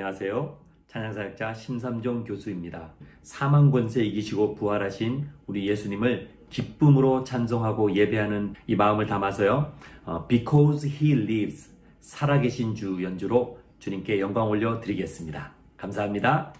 안녕하세요. 찬양사역자 심삼종 교수입니다. 사망 권세 이기시고 부활하신 우리 예수님을 기쁨으로 찬송하고 예배하는 이 마음을 담아서요. 어, Because He Lives 살아계신 주 연주로 주님께 영광 올려 드리겠습니다. 감사합니다.